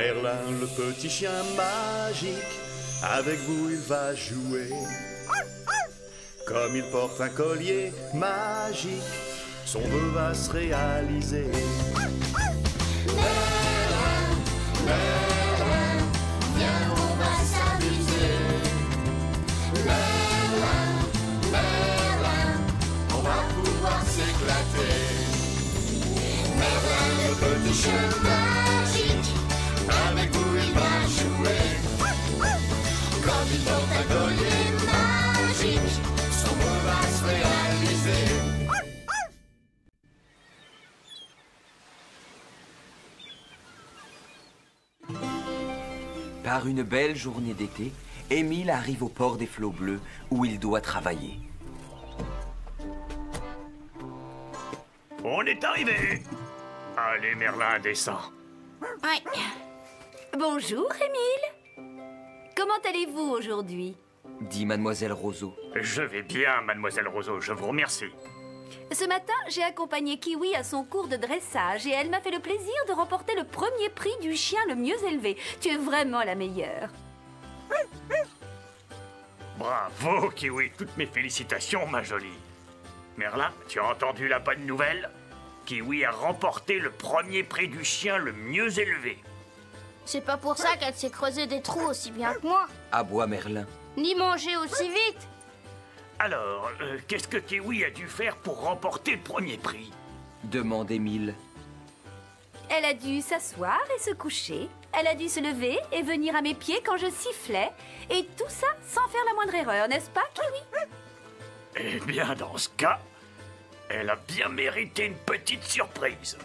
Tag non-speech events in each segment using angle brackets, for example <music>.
Merlin, le petit chien magique, avec vous il va jouer. Comme il porte un collier magique, son vœu va se réaliser. Viens, on va s'amuser. Merlin, Merlin, on va pouvoir s'éclater. Merlin, le petit chien magique, Par une belle journée d'été, Émile arrive au port des flots bleus où il doit travailler. On est arrivé Allez, Merlin, descends. Ouais. Bonjour, Émile. Comment allez-vous aujourd'hui? Dit Mademoiselle Roseau. Je vais bien, mademoiselle Roseau, je vous remercie. Ce matin, j'ai accompagné Kiwi à son cours de dressage et elle m'a fait le plaisir de remporter le premier prix du chien le mieux élevé. Tu es vraiment la meilleure. Bravo, Kiwi, toutes mes félicitations, ma jolie. Merlin, tu as entendu la bonne nouvelle? Kiwi a remporté le premier prix du chien le mieux élevé. C'est pas pour ça qu'elle s'est creusé des trous aussi bien que moi, Aboie Merlin. ni mangé aussi vite. Alors, euh, qu'est-ce que Kiwi a dû faire pour remporter le premier prix Demande Émile. Elle a dû s'asseoir et se coucher. Elle a dû se lever et venir à mes pieds quand je sifflais. Et tout ça sans faire la moindre erreur, n'est-ce pas, Kiwi? Eh bien, dans ce cas, elle a bien mérité une petite surprise.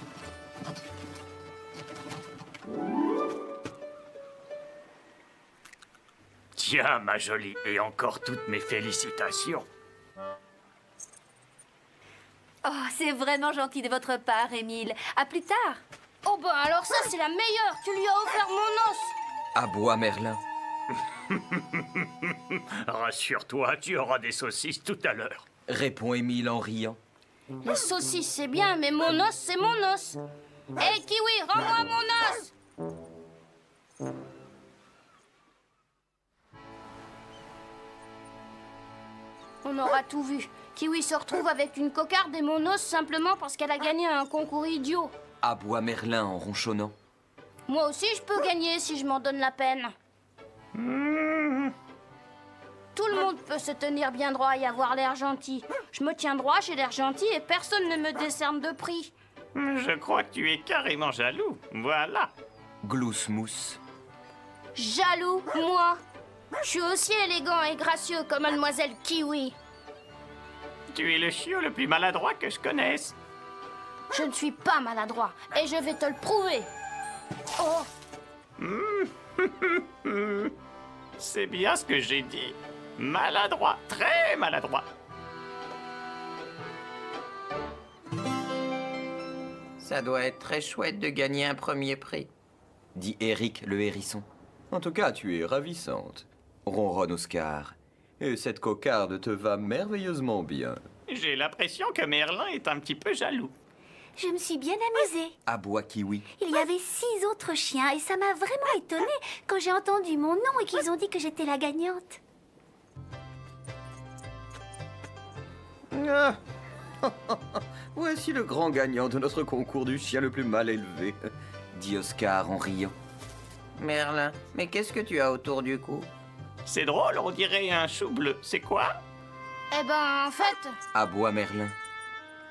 Tiens, ma jolie, et encore toutes mes félicitations. Oh, c'est vraiment gentil de votre part, Émile. À plus tard. Oh ben alors ça c'est la meilleure, tu lui as offert mon os. Aboie Merlin. <laughs> Rassure-toi, tu auras des saucisses tout à l'heure. Répond Émile en riant. Les saucisses c'est bien, mais mon os c'est mon os. Hé Kiwi, rends-moi mon os. On aura tout vu. Kiwi se retrouve avec une cocarde et mon os simplement parce qu'elle a gagné un concours idiot. Aboie Merlin en ronchonnant. Moi aussi je peux gagner si je m'en donne la peine. Tout le monde peut se tenir bien droit et avoir l'air gentil. Je me tiens droit, j'ai l'air gentil et personne ne me décerne de prix. Je crois que tu es carrément jaloux. Voilà. Glousmousse. Jaloux, moi Je suis aussi élégant et gracieux comme mademoiselle Kiwi. Tu es le chiot le plus maladroit que je connaisse. Je ne suis pas maladroit et je vais te le prouver. Oh, <laughs> C'est bien ce que j'ai dit. Maladroit, très maladroit. Ça doit être très chouette de gagner un premier prix. Dit Eric le hérisson. En tout cas, tu es ravissante. Ronronne Oscar. Et cette cocarde te va merveilleusement bien. J'ai l'impression que Merlin est un petit peu jaloux. Je me suis bien amusée. Aboie Kiwi. Il y avait six autres chiens et ça m'a vraiment étonnée quand j'ai entendu mon nom et qu'ils ont dit que j'étais la gagnante. Ah. <laughs> Voici le grand gagnant de notre concours du chien le plus mal élevé. Dit Oscar en riant. Merlin, mais qu'est-ce que tu as autour du cou? C'est drôle, on dirait un chou bleu. C'est quoi eh ben en fait, Aboie Merlin.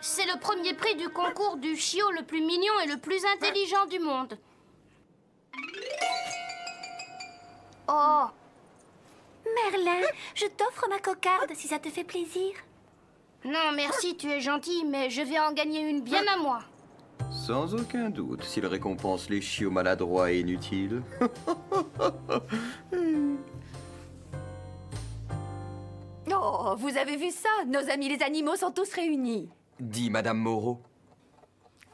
c'est le premier prix du concours du chiot le plus mignon et le plus intelligent du monde. Oh, Merlin, je t'offre ma cocarde si ça te fait plaisir. non merci, tu es gentil, mais je vais en gagner une bien à moi. Sans aucun doute, s'il récompense les chiots maladroits et inutiles. <laughs> Oh, vous avez vu ça? Nos amis les animaux sont tous réunis. Dit Madame Moreau.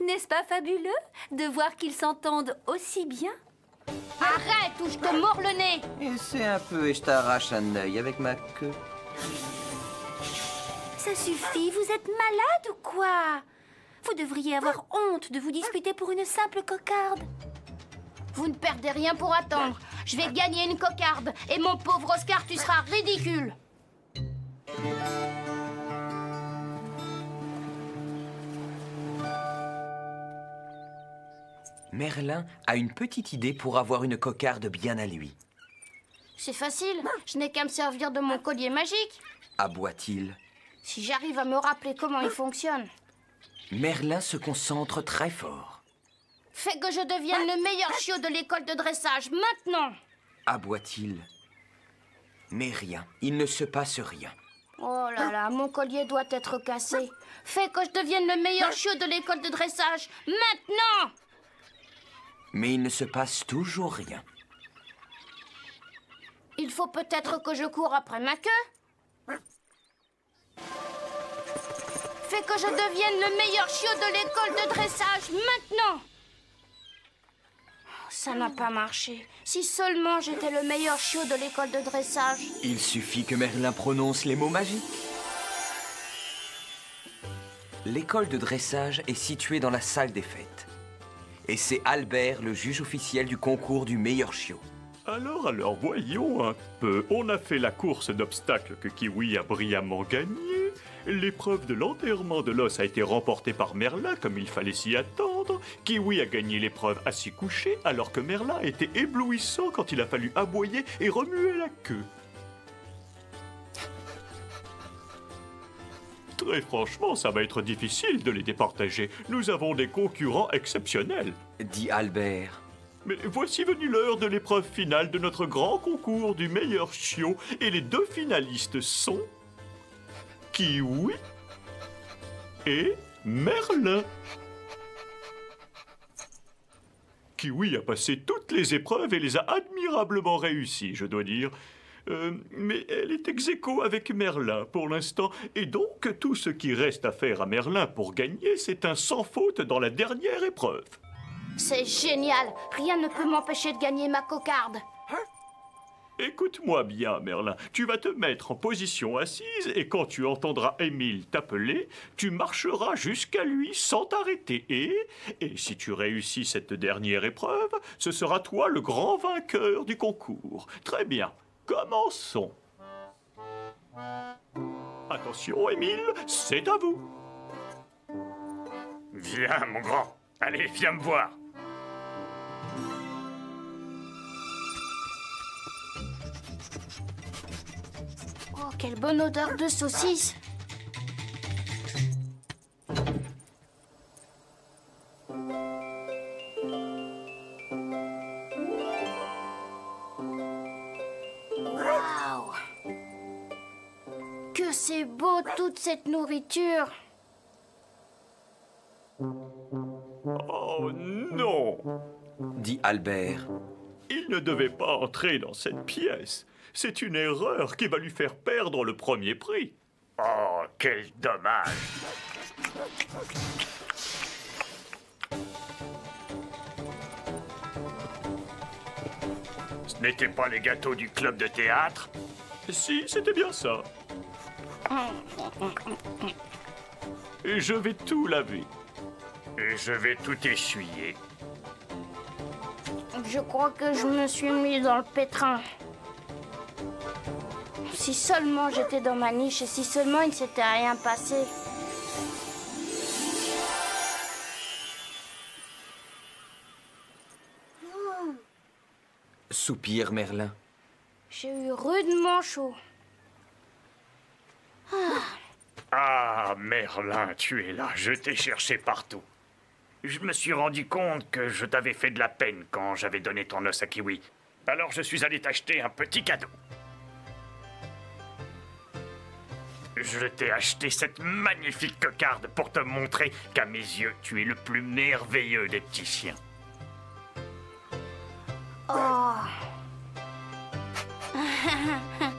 N'est-ce pas fabuleux de voir qu'ils s'entendent aussi bien? Arrête ou je te mords le nez Essaie un peu et je t'arrache un œil avec ma queue. Ça suffit, vous êtes malade ou quoi? Vous devriez avoir honte de vous disputer pour une simple cocarde. Vous ne perdez rien pour attendre. Je vais gagner une cocarde. Et mon pauvre Oscar, tu seras ridicule. Merlin a une petite idée pour avoir une cocarde bien à lui. C'est facile. Je n'ai qu'à me servir de mon collier magique. Aboie-t-il Si j'arrive à me rappeler comment il fonctionne. Merlin se concentre très fort. Fais que je devienne le meilleur chiot de l'école de dressage, maintenant Aboie-t-il Mais rien, il ne se passe rien. Oh là là, mon collier doit être cassé. Fais que je devienne le meilleur chiot de l'école de dressage, maintenant Mais il ne se passe toujours rien. Il faut peut-être que je cours après ma queue. Fais que je devienne le meilleur chiot de l'école de dressage, maintenant Ça n'a pas marché. Si seulement j'étais le meilleur chiot de l'école de dressage. Il suffit que Merlin prononce les mots magiques. L'école de dressage est située dans la salle des fêtes. Et c'est Albert, le juge officiel du concours du meilleur chiot. Alors, alors, voyons un peu. On a fait la course d'obstacles que Kiwi a brillamment gagnée. L'épreuve de l'enterrement de l'os a été remportée par Merlin, comme il fallait s'y attendre. Kiwi a gagné l'épreuve assis couché, alors que Merlin était éblouissant quand il a fallu aboyer et remuer la queue. Très franchement, ça va être difficile de les départager. Nous avons des concurrents exceptionnels. Dit Albert. Mais voici venue l'heure de l'épreuve finale de notre grand concours du meilleur chiot. Et les deux finalistes sont. Kiwi et Merlin. Kiwi a passé toutes les épreuves et les a admirablement réussies, je dois dire. Euh, mais elle est ex aequo avec Merlin pour l'instant, et donc tout ce qui reste à faire à Merlin pour gagner, c'est un sans faute dans la dernière épreuve. C'est génial Rien ne peut m'empêcher de gagner ma cocarde. Écoute-moi bien, Merlin. Tu vas te mettre en position assise et quand tu entendras Émile t'appeler, tu marcheras jusqu'à lui sans t'arrêter. Et, et si tu réussis cette dernière épreuve, ce sera toi le grand vainqueur du concours. Très bien. Commençons. Attention, Émile, c'est à vous. Viens, mon grand. Allez, viens me voir. Oh, quelle bonne odeur de saucisse Waouh Que c'est beau toute cette nourriture Oh non Dit Albert. Il ne devait pas entrer dans cette pièce. C'est une erreur qui va lui faire perdre le premier prix. Oh, quel dommage. Ce n'étaient pas les gâteaux du club de théâtre? Si, c'était bien ça. Et je vais tout laver. Et je vais tout essuyer. Je crois que je me suis mis dans le pétrin. Si seulement j'étais dans ma niche et si seulement il ne s'était rien passé. Soupire Merlin. J'ai eu rudement chaud. Ah, Merlin, tu es là. Je t'ai cherché partout. Je me suis rendu compte que je t'avais fait de la peine quand j'avais donné ton os à Kiwi. Alors je suis allé t'acheter un petit cadeau. je t'ai acheté cette magnifique cocarde pour te montrer qu'à mes yeux, tu es le plus merveilleux des petits chiens. Oh. <laughs>